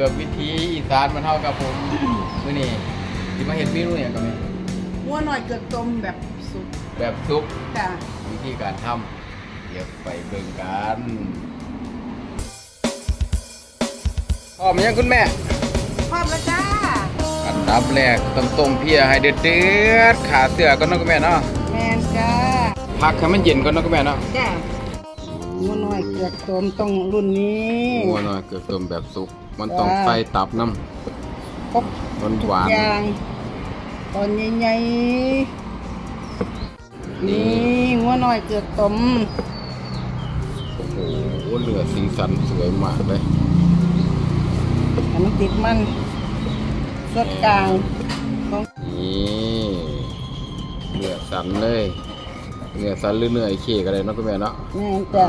กือบวิธีอีสานมันเท่ากับผมมื้อนี้สิมาเฮ็ดเมนูหยังกับแม่วัวหน่อยเกือกต้มแบบสุกแบบซุปจ้ะวิธีการทำเดี๋ยวไปเบิ่งกันพร้อมยังคุณแม่ พร้อมแล้วจ้า อันดับแรกต้องต้มเพียให้เดือดเดือดๆขาเสือก่อนเนาะคุณแม่เนาะแมนจ้าพักให้มันเย็นก่อนเนาะคุณแม่เนาะจ้าวัวหน่อยเกือกต้มต้องรุ่นนี้ หัวหน่อยเกือบต้มแบบสุก มันต้องจ้าใส่ตับน้ครบำมันทุหกวานอย่างตอนใหญ่ๆนี่วัวหน่อยเกือกต้มโอ้โหเหลือสีสันสวยมากเลยให้มันติดมันสดกลางของนี่เหลือสันเลยเหลือสันหรือเนื้อไอ้เค้ก็ได้เนาะคุณแม่เนาะแม่นจ้า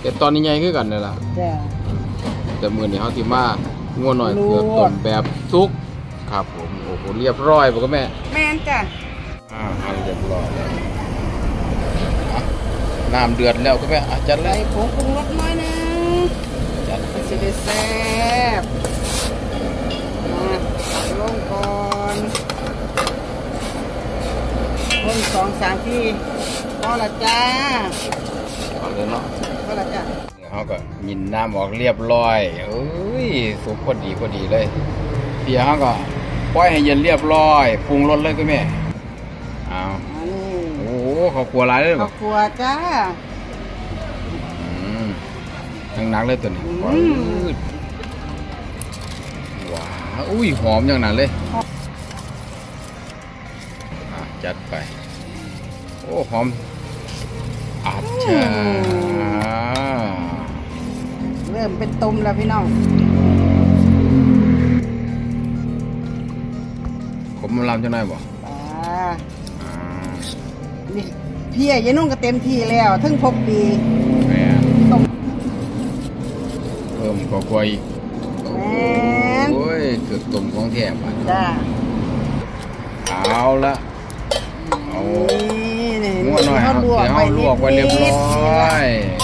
แต่ตอนนี้ใหญ่คือกันนี่ล่ะจ้า แต่มือนี้เฮาสิมางัวหน่อยเกือบต้มแบบสุกครับผมโอ้โหเรียบร้อยบ่คุณแม่ แม่นจ้าอ่าหั่นเรียบร้อยแล้วอะน้ำเดือดแล้วคุณแม่อะจัดเลใส่ยผงปรุงรสน้อยหนึงจัดมันจะได้แซ่บมาตักลงก่อนคนสองสามทีพอละจ้าเอาเลยเนาะ พอละจ้า เดี๋ยวเขาก็ยินน้ำออกเรียบร้อยเอ้ยสุกพอดีพอดีเลยเพียเขาก็ปล่อยให้เย็นเรียบร้อยปรุงรสเลยก็แม่เอาอันนี้โอ้โหเขากลัวหลายเลยข้าบ่วคั่วจ้าอืมหนักๆเลยตัวนี้อืมว้าวว้าวอุ้ยหอมอย่างนั้นเลยอะจัดไป โอ้หอมอัดจ้าเริ่มเป็นตุ่มแล้วพี่น้องผมมันลำจังไดบ่อ่าอ่านี่พี่ยายนุ่งก็เต็มที่แล้วถึงพกดีแม่ต้มเพิ่มก็กลัวอีกแม่นโอ้ยเกือบตุ่มของแท้บาดจ้าเอาละเอานี่นี่งัวหน่อยเขาเอาลวกเดี๋ยวไปเอาลวกไว้เรียบร้อนิดๆย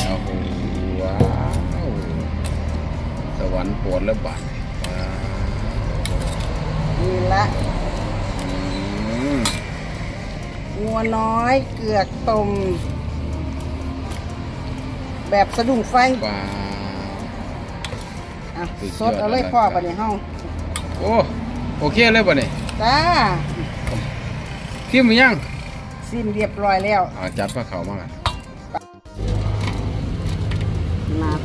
วรรค์ปวดแล้วบาดว้าวนี่ละอืมงัวน้อยเกือกต้มแบบสะดุ้งไฟว้าวอะสุดยสอดดเอาเลยแล้วพ่อครับปะเนี่ยเฮาโอ้โอเคเลยป่ะนี่จ้าคิมยังสิ้นเรียบร้อยแล้วอ่าจัดผ้าขาวมากัน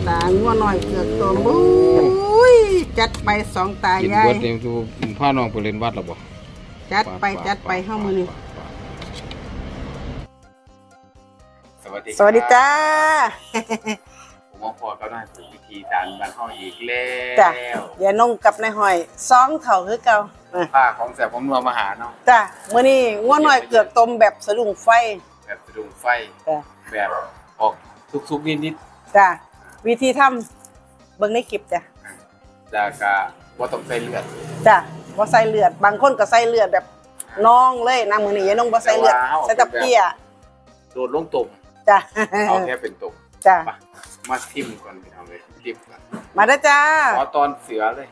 ตางัวน้อยเกือกต้มอุ้ยจัดไปสองตากินยายเบิดเต็มทูพาน้องไปเล่นวัดหรอบ่จัดไปจัดไปเฮามือนี่สวัสดีสวัสดีจ้า ผมว่าพอก็ได้ถึงวิธีการบ้านเฮาอีกแล้วจ้ะเดี๋ยวนงกับนายหอยสองเถ่าคือเก่าอะผ้าของแสบของนัวมาหาเนาะจ้ามื้อนี้งัวน้อยเกือกต้มแบบสะดุ้งไฟแบบสะดุ้งไฟ จ้าแบบออกทุกๆนิดจ้า วิธีทำเบิ่งในคลิปจ้ะๆแล้วก็บ่ต้องใส่เลือดจ้ะบ่ใส่เลือด บางคนก็ใส่เลือดแบบน้องเลยนะมื้อนี้ยายนงบ่ใส่เลือดใส่แตะเปียโดดลงตุ่มจ้ะเอาแค่เป็นตุ่มจ้ะมามาทิมก่อนพี่น้องเลยทิมก่อนมาเด้อจ้าขอตอนเสือเลย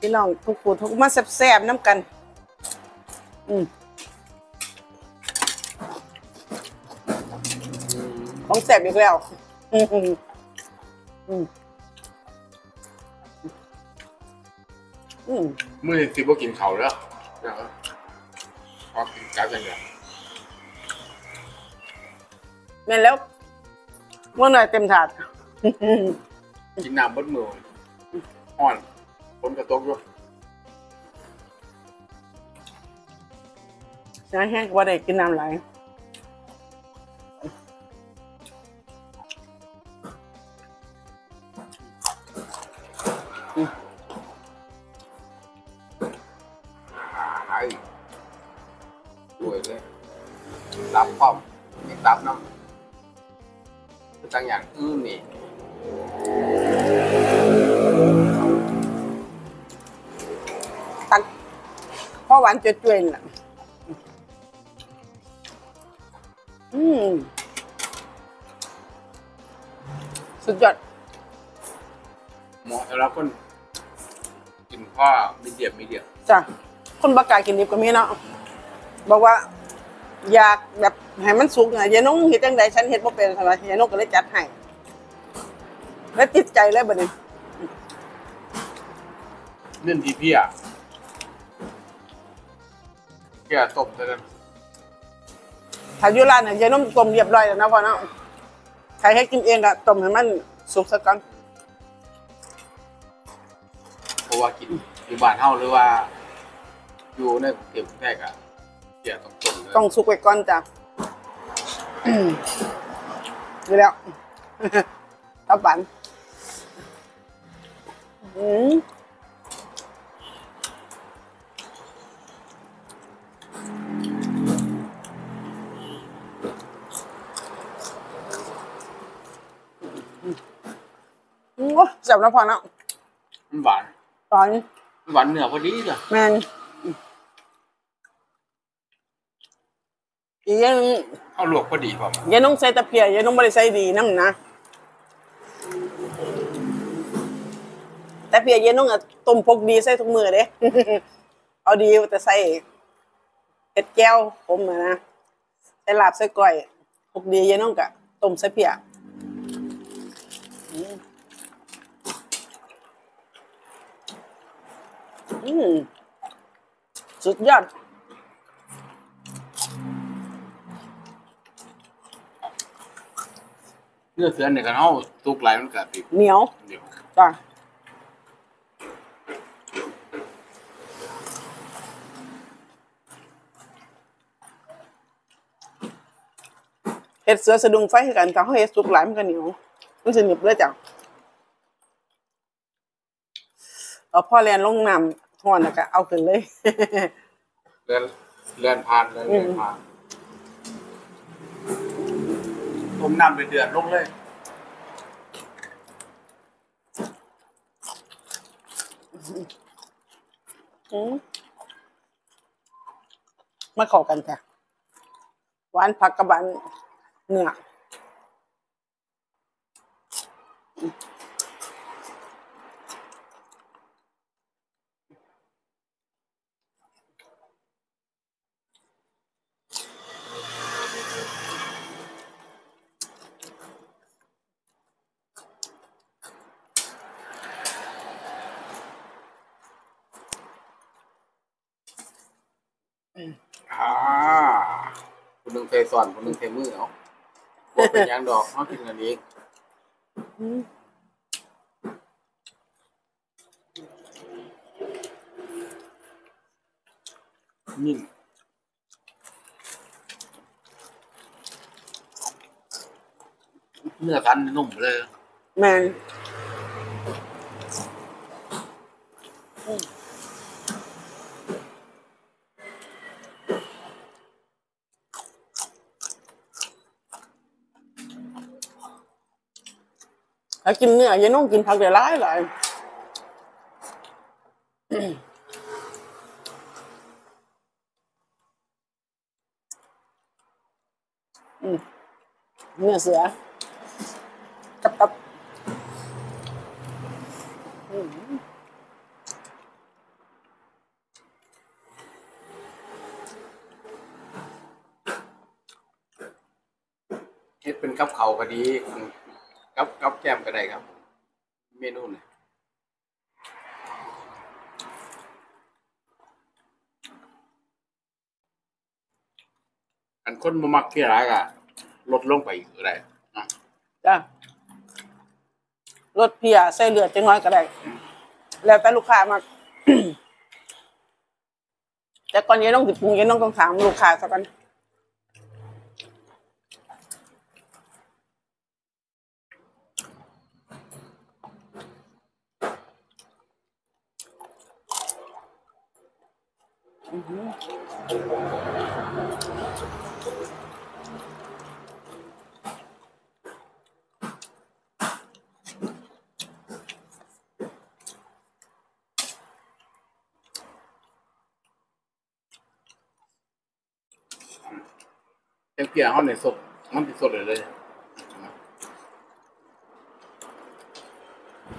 พี่น้องทุกผู้ทุกมาแซ่บๆน้ำกัน อืมของแซ่บอีกแล้วอืม อืมอืมมื้อนี้สิบ่กินข้าวแล้วนะครับขอกินกับอย่างเดียวแม่นแล้วเมื่อหน่อยเต็มถาด กินน้ำเบดมืออ่อนฝนกระตกอยู่น้ำแห้งว่าได้กินน้ำไหลาย หวานจุวยๆน่ะอืมสุดยอดเหมาะสำหรับคนก็มีเดียมมีเดียมจ้ะคนบากล้ากินดิบก็มีเนาะบอกว่า อยากแบบให้มันสุกไงยายน้องเฮ็ดจังใดฉันเฮ็ดบ่เป็นใช่ไหมยายน้องก็เลยจัดให้แล้วติดใจเลยบัดนี้เนื่นที่เพี้ย เพี้ยต้มเท่านั้นถ้าอยู่ร้านเนี่ยยายน้องต้มเรียบร้อยแล้วนะพ่อเนาะใครให้กินเองก็ต้มให้มันสุกซะก่อนเพราะว่ากินอยู่บ้านเฮาหรือว่า อยู่ในกรุงเทพแท้กะเพี้ยต้องต้มเลยต้องสุกไว้ก่อนจ้ะอืมอยู่แล้วตับหวานอืม โอ้เจ็บแล้วพอแล้วมันหวานตอนมันหวานเนื้อพอดีเลยแมนอีกอยังเอาลวกพอดีพอมายังต้องใส่ตะเพียยังต้องบริใส่ดีน้ำนะแต่เพียยังต้องอะต้มพกดีใส่ทุกมือเด้เอาดีแต่ใส่เห็ดแก้วผมอะนะใส่ลาบใส่ก้อยพกดียังต้องกะต้มใส่เพียอืมอืม สุดยอด เนื้อเสือเนี่ยกันเฮาทุกหลายมันก็ติดเหนียวเดี๋ยวจ้ะเห็ดเสือสะดุงไฟคือกันแต่เขาเห็ดสุกหลายมันก็เหนียวมันจะหนึบเลยจ้ะเอาพ่อแลนลงน้ำ ห่อนแล้วก็เอาขึ้นเลยเลื่อนเลื่อนผ่านเลยเลื่อนผ่านต้มน้ำเดือดๆลงเลยอืมมาเข้ากันจ้ะหวานผักกระบันเนื้ออืม อ่าคนหนึ่งเท สอนคนหนึ่งเทมือเอาบ่เป็นหยังดอกเขากินกันเองอืมนิ่มเนื้อสันนุ่มเลย แมน ถ้ากินเนื้อย่านุ่งกินผักเดี๋ยวร้ายหลายเนื้อเสือกับกับเฮ็ดเป็นกับเขาวก็ดีอืม กับกับแก้มก็ได้ครับ เมนูนี่อันคนบ่มักที่ร้ายก็ลดลงไปอีกก็ได้เนาะจ้ะรสเพียใส่เลือดจังน้อยก็ได้ แล้วแต่ลูกค้ามาแต่ก่อนยังต้องติดปรุงยังต้องต้องถามลูกค้าสักกัน อื้อหือจังเกียเฮาเนี่ยสดมันสิสดเลยเลย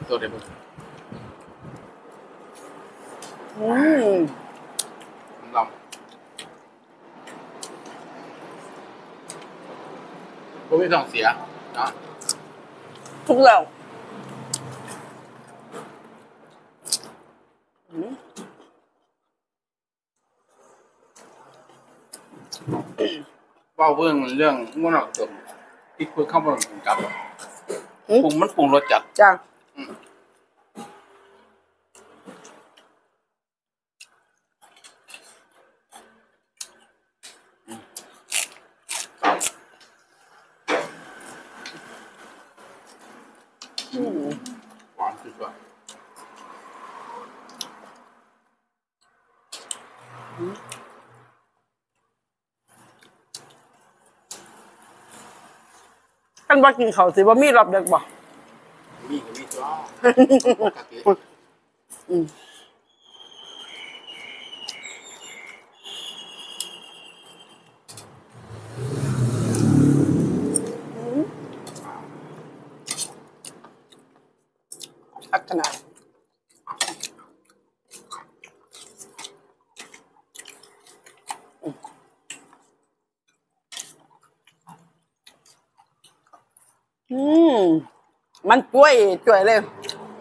สดได้บ่อืม ลองก็ ไม่ต้องเสียเนาะทุกแล้วอืมเว่าเรื่องเรื่องง่วงหนอกจมที่คุยเข้ามาถึงกับปรุงมันปรุงรสจัดจ้า หวานสุดๆ กั นว่ากินเขาวสิว่ามีรอบเด็กบ่มีก็มีตัวปกติอืมอักขนาด อืมมันกล้วยจ่วยเลย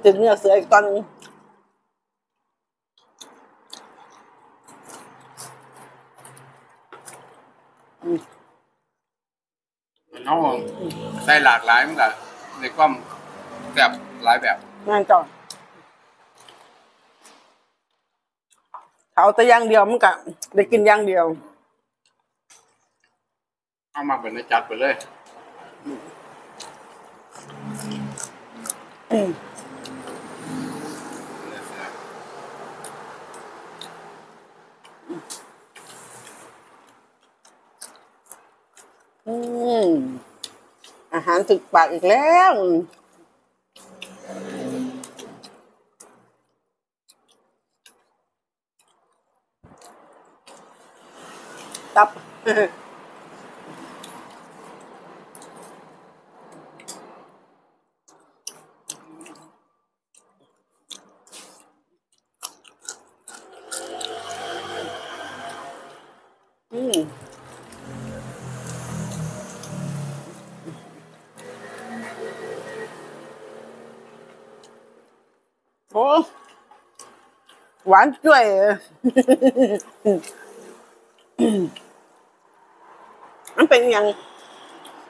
ถึงเนื้อเสืออีกตอนหนึงเขาใส่หลากหลายมันก็ในความแบบหลายแบบงานจ่อถ้าเอาแต่อย่างเดียวมันก็ได้กินอย่างเดียว เอามาเป็นในจัดไปเลย อืมอืมอาหารถึกปากอีกแล้วตับ หวานจ้วย มันเป็นอยัง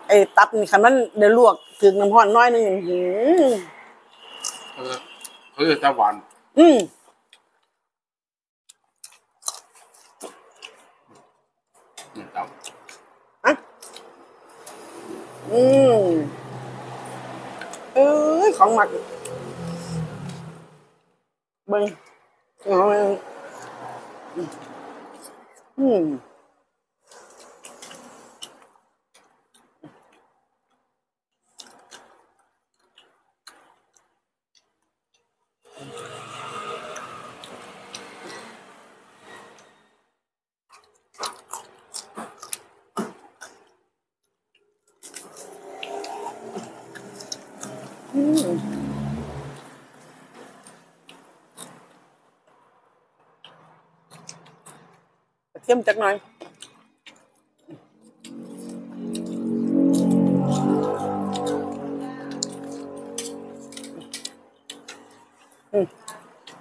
ไอ้ตับนี่คันมันเดี๋ยวลวกถึงน้ำร้อนน้อยหนึงอื้อหือเออเขาจะจะหวาน อืมนี่ครับอะอืมเอ้ยของหมักเบิ้ง เอาไว้อืม อืมกระ เทียมจักหน่อย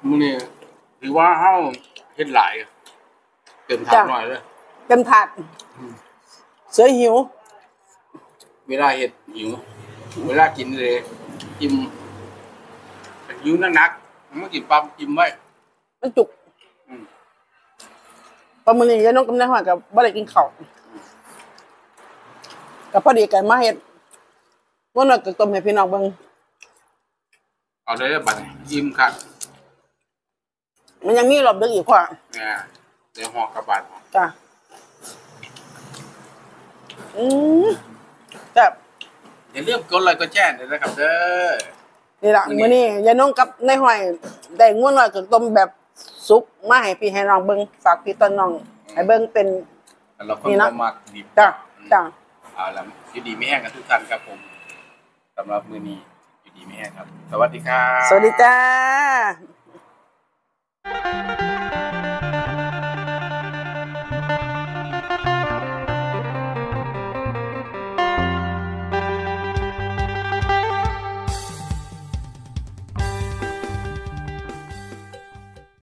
มื้อนี้ถือว่าเฮาเฮ็ดหลายเต็มถาดจ้ะหน่อยเลยเต็มถาดเสือหิว เวลาเฮ็ดหิว เวลากินเลยกินหิวนักๆมันกินปั๊บกินไว้มันจุกอืม ปลาหมึกนี่ยายนกกำลังว่ากับบ่ได้กินข้าวกับพอดีกันมาเฮ็ดว่าน่ะก็ต้มให้พี่น้องเบิ่งเอาได้บัดนี้อิ่มคักมันยังมีรอบดึกอีกพ่อแหน่เดี๋ยวห่อกระบาดจ้ะอืมแบบอย่าลืมกดไลค์กดแชร์ด้วยนะครับเด้อนี่ล่ะมื้อนี้มื้อนี้ยายนงกับนายห้อยได้ง่วนน้อยกับต้มแบบ ซุกมาให้พี่ให้นองเบิ้งฝากพี่ต้นน้องให้เบิ้งเป็นนี่คนเรามักดิบจ้าจ้าเอาละอยู่ดีไม่แห้งกันทุกท่านครับผมสำหรับมือนี้อยู่ดีไม่แห้งครับ สวัสดีครับ สวัสดีจ้า